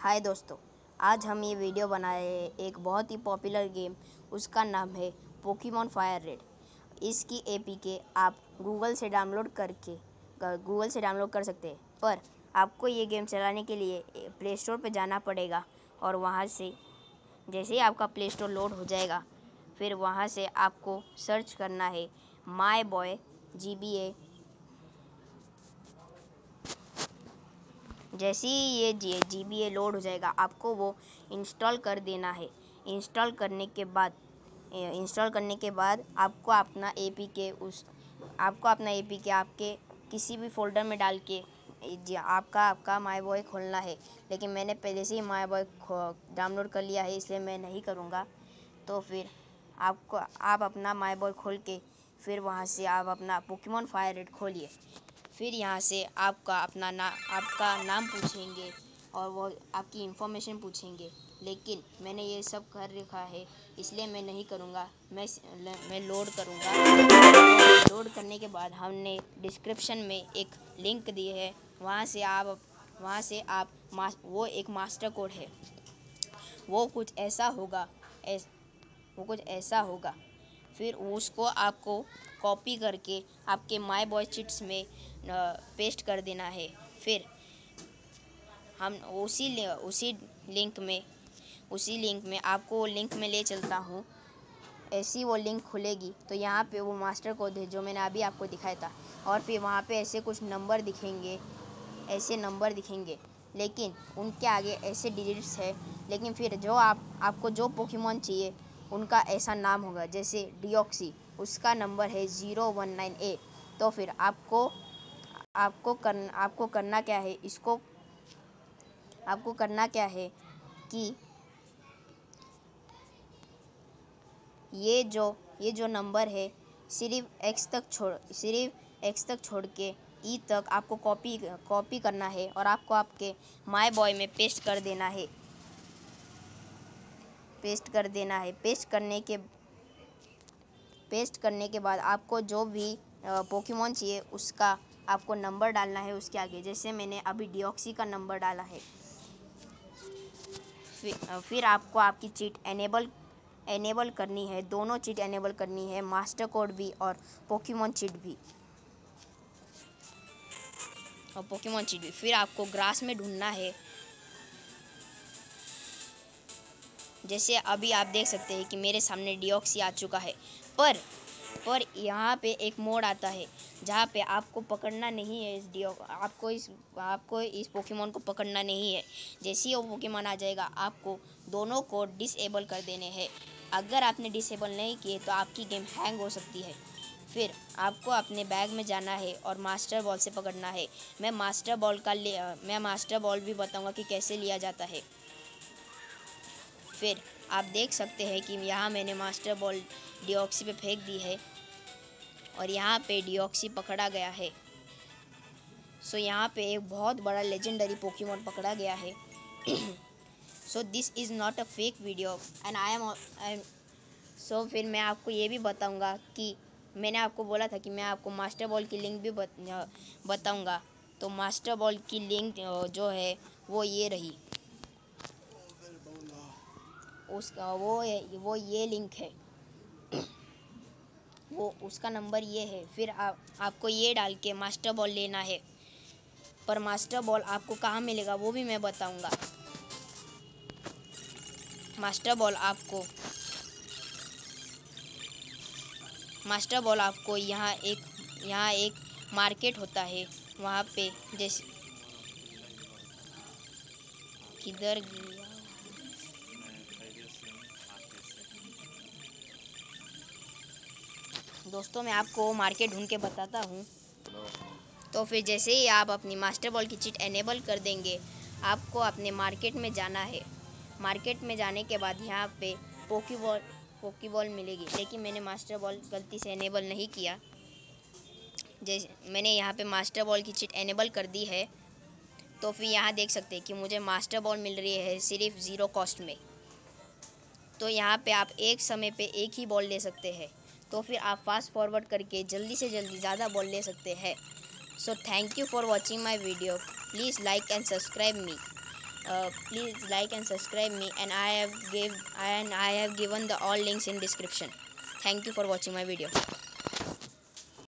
हाय दोस्तों, आज हम ये वीडियो बनाए हैं एक बहुत ही पॉपुलर गेम, उसका नाम है पोकीमोन फायर रेड इसकी एपीके आप गूगल से डाउनलोड करके गूगल से डाउनलोड कर सकते हैं। पर आपको ये गेम चलाने के लिए प्ले स्टोर पर जाना पड़ेगा और वहाँ से, जैसे ही आपका प्ले स्टोर लोड हो जाएगा, फिर वहाँ से आपको सर्च करना है माई बॉय जी बी ए जैसे ही ये जी जी बी ए लोड हो जाएगा, आपको वो इंस्टॉल कर देना है। इंस्टॉल करने के बाद इंस्टॉल करने के बाद आपको अपना ए पी के उस, आपको अपना ए पी के आपके किसी भी फोल्डर में डाल के जी, आपका आपका माई बॉय खोलना है। लेकिन मैंने पहले से ही माई बॉय डाउनलोड कर लिया है, इसलिए मैं नहीं करूँगा। तो फिर आपको, आप अपना माई बॉय खोल के, फिर वहाँ से आप अपना पोकेमोन फायर रेड खोलिए। फिर यहाँ से आपका अपना ना आपका नाम पूछेंगे और वो आपकी इन्फॉर्मेशन पूछेंगे। लेकिन मैंने ये सब कर रखा है इसलिए मैं नहीं करूँगा। मैं मैं लोड करूँगा। लोड करने के बाद हमने डिस्क्रिप्शन में एक लिंक दी है। वहाँ से आप वहाँ से आप वो एक मास्टर कोड है। वो कुछ ऐसा होगा ऐस, वो कुछ ऐसा होगा। फिर उसको आपको कॉपी करके आपके माई बॉय चिट्स में पेस्ट कर देना है। फिर हम उसी उसी लिंक में, उसी लिंक में आपको वो लिंक में ले चलता हूँ। ऐसी वो लिंक खुलेगी तो यहाँ पे वो मास्टर कोड है जो मैंने अभी आपको दिखाया था। और फिर वहाँ पे ऐसे कुछ नंबर दिखेंगे, ऐसे नंबर दिखेंगे, लेकिन उनके आगे ऐसे डिजिट्स है। लेकिन फिर जो आप, आपको जो पोकेमोन चाहिए, उनका ऐसा नाम होगा, जैसे डिओक्सी उसका नंबर है ज़ीरो वन नाइन ए तो फिर आपको आपको कर आपको करना क्या है? इसको, आपको करना क्या है कि ये जो ये जो नंबर है, सिर्फ़ एक्स तक छोड़, सिर्फ़ एक्स तक छोड़ के ई e तक आपको कॉपी कॉपी करना है और आपको आपके माई बॉय में पेस्ट कर देना है। पेस्ट कर देना है। पेस्ट करने के पेस्ट करने के बाद आपको जो भी पोकेमोन चाहिए, उसका आपको नंबर डालना है उसके आगे जैसे मैंने अभी डिओक्सी का नंबर डाला है। फिर, फिर आपको आपकी चीट एनेबल एनेबल करनी है दोनों चीट एनेबल करनी है मास्टर कोड भी और पोकीमोन चीट भी। और पोकेमोन चीट भी। फिर आपको ग्रास में ढूंढना है। जैसे अभी आप देख सकते हैं कि मेरे सामने डिओक्सी आ चुका है। पर पर यहाँ पे एक मोड आता है, जहाँ पे आपको पकड़ना नहीं है इस डिओ, आपको इस आपको इस पोकेमोन को पकड़ना नहीं है। जैसे ही वो पोकेमोन आ जाएगा, आपको दोनों को डिसेबल कर देने हैं। अगर आपने डिसेबल नहीं किए तो आपकी गेम हैंग हो सकती है। फिर आपको अपने बैग में जाना है और मास्टर बॉल से पकड़ना है। मैं मास्टर बॉल का ले, मैं मास्टर बॉल भी बताऊँगा कि कैसे लिया जाता है। फिर आप देख सकते हैं कि यहाँ मैंने मास्टर बॉल डिओक्सी पे फेंक दी है और यहाँ पे डिओक्सी पकड़ा गया है। सो so, यहाँ पे एक बहुत बड़ा लेजेंडरी पोकेमोन पकड़ा गया है। So this is not a fake video and I am so फिर मैं आपको ये भी बताऊँगा कि मैंने आपको बोला था कि मैं आपको मास्टर बॉल की लिंक भी बत, बताऊँगा। तो मास्टर बॉल की लिंक जो है वो ये रही। उसका वो वो ये लिंक है। वो उसका नंबर ये है। फिर आप आपको ये डाल के मास्टर बॉल लेना है। पर मास्टर बॉल आपको कहाँ मिलेगा वो भी मैं बताऊँगा। मास्टर बॉल आपको मास्टर बॉल आपको यहाँ एक यहाँ एक मार्केट होता है। वहाँ पे जैसे, किधर दोस्तों, मैं आपको मार्केट ढूंढ के बताता हूँ। तो फिर जैसे ही आप अपनी मास्टर बॉल की चिट एनेबल कर देंगे, आपको अपने मार्केट में जाना है। मार्केट में जाने के बाद यहाँ पे पोकी बॉल पोकी बॉल मिलेगी। लेकिन मैंने मास्टर बॉल गलती से एनेबल नहीं किया। जैसे मैंने यहाँ पे मास्टर बॉल की चिट एनेबल कर दी है। तो फिर यहाँ देख सकते हैं कि मुझे मास्टर बॉल मिल रही है सिर्फ़ ज़ीरो कॉस्ट में। तो यहाँ पे आप एक समय पे एक ही बॉल ले सकते हैं। तो फिर आप फास्ट फॉरवर्ड करके जल्दी से जल्दी ज़्यादा बोल ले सकते हैं। So thank you for watching my video please like and subscribe me please like and subscribe me and I have give and I have given the all links in description thank you for watching my video